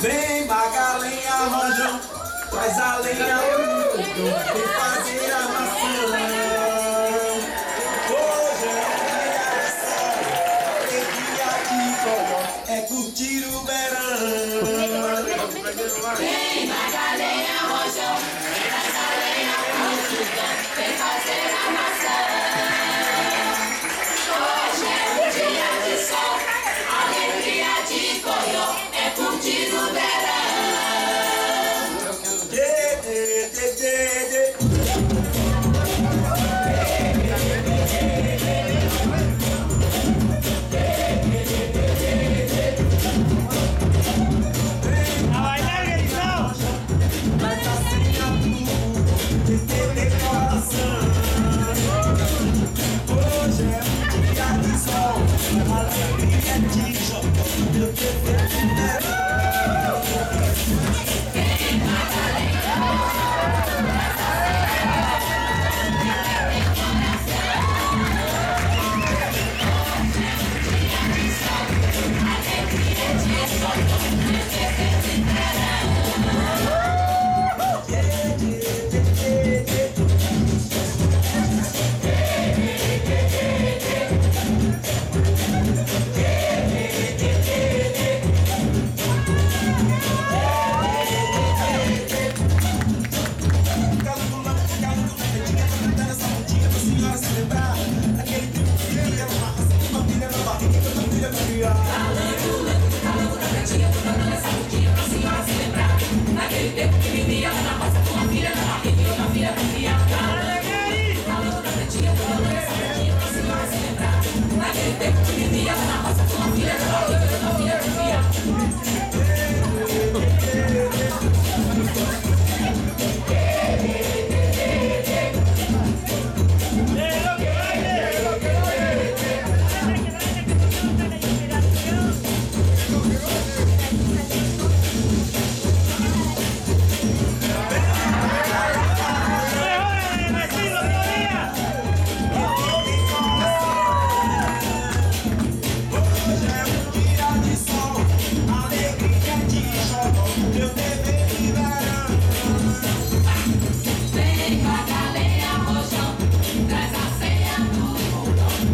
Vem, bagalenha, rojão, traz a lenha, vem fazer a maçã. Hoje é alegria de cordão, é curtir o verão. Vem, Magalenha, rojão, traz a lenha fogão, vem fazer a maçã. de de de de.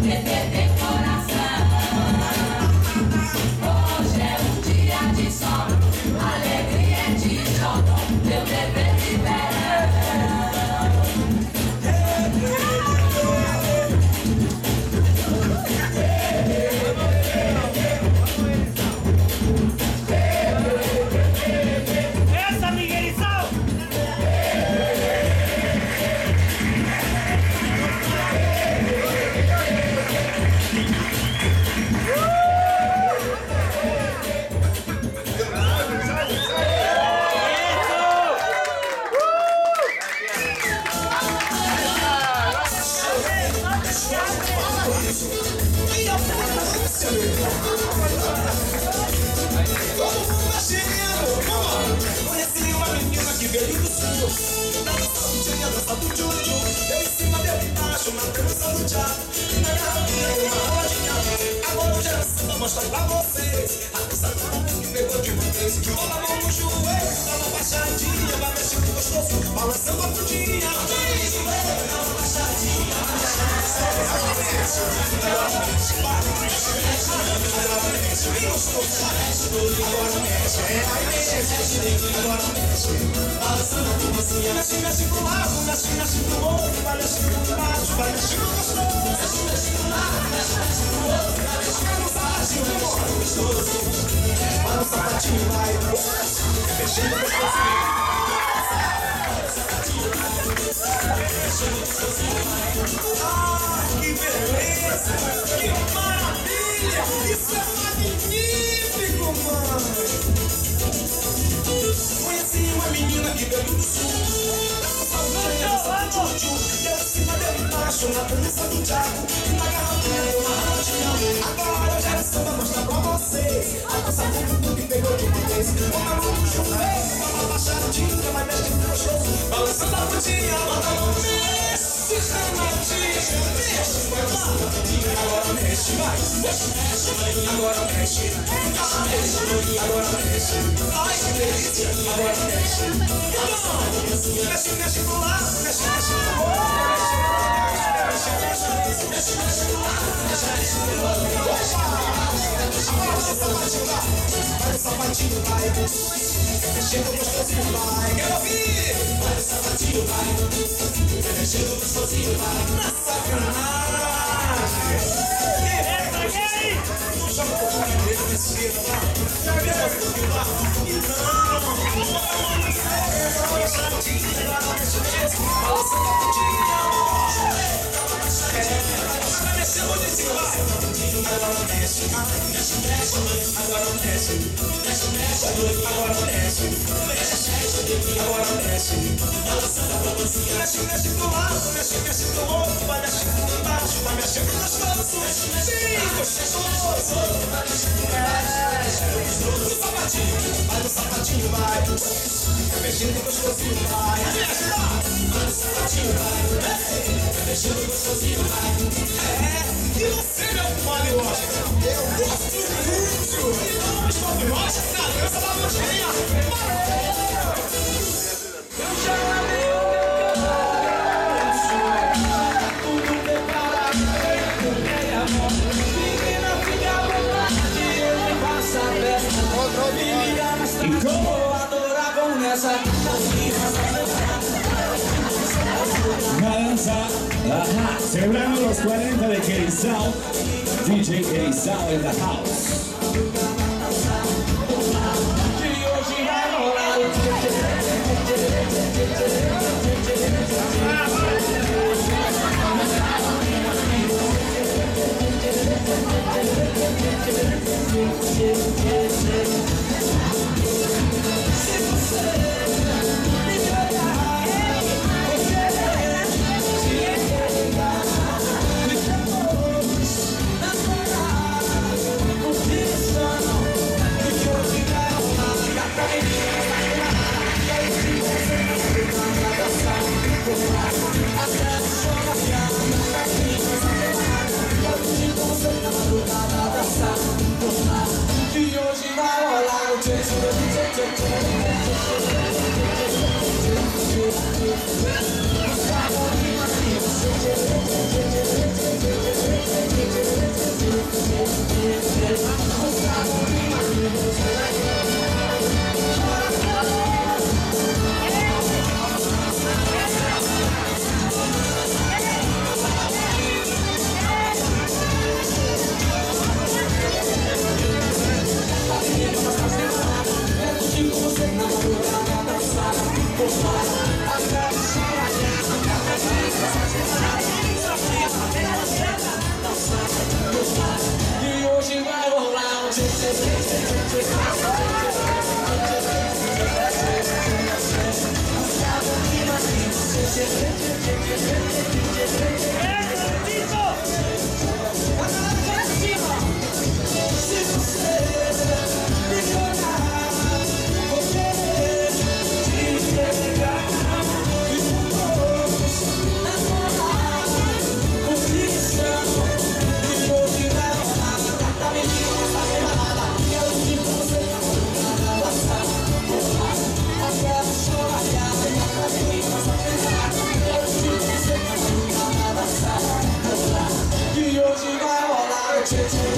independente. Veio do sul Dança do tchutchu Eu em cima dele embaixo, na dança do tchá Na garrafinha, uma rodinha Agora o gera samba mostra pra vocês A dança que pegou de vez Que rola a mão no joelho, dá uma baixadinha Vai mexendo gostoso, balançando a frutinha que beleza, que maravilha, isso é Conheci uma menina que veio do sul. Saudade, dança do tchutchu Deu cima, deu embaixo Na dança do tchaco Na garrafinha, deu uma Agora eu quero samba mostrar pra vocês A dança do tudo que pegou de vez Uma mão no uma baixadinha, mas mexe gostoso Balançando a frutinha, bota a mão Agora mexe, vai Mexe, mexe, agora mexe Mexe, Agora mexe. Ai, que delícia. Agora mexe. Mexe, mexe pro lado, mexe, mexe pro outro. Mexe, mexe, mexe, mexe, mexe pro lado, mexe, mexe pro outro. Agora vai sapatinho, vai. Vai o sapatinho, vai. Mexendo gostosinho, vai. Quero ouvir. Vai o sapatinho, vai. Mexendo gostosinho, vai. Na sacanagem. Não joga um pouquinho de dedo nesse dedo, lá. Viu um pouquinho lá? E não. Mexe. Mexe, mexe. Agora mexe. Mexe, mexe. Agora mexe. Mexe, mexe. Agora mexe. Balançando a bundinha. Mexe, mexe pro lado. Mexe, mexe pro outro. Vai mexendo por baixo. Vai mexendo gostoso. Sim, gostoso. Sapatinho. Vai no sapatinho, vai. Mexendo gostosinho, vai. Vai no sapatinho, vai. Mexendo gostosinho, vai. É. E você, meu Oscar? Eu gosto muito. Na estrada. Vou adorar com essa. Balanza, ajá, celebrando los 40 de Kerizao, DJ Kerizao in the house. Texas.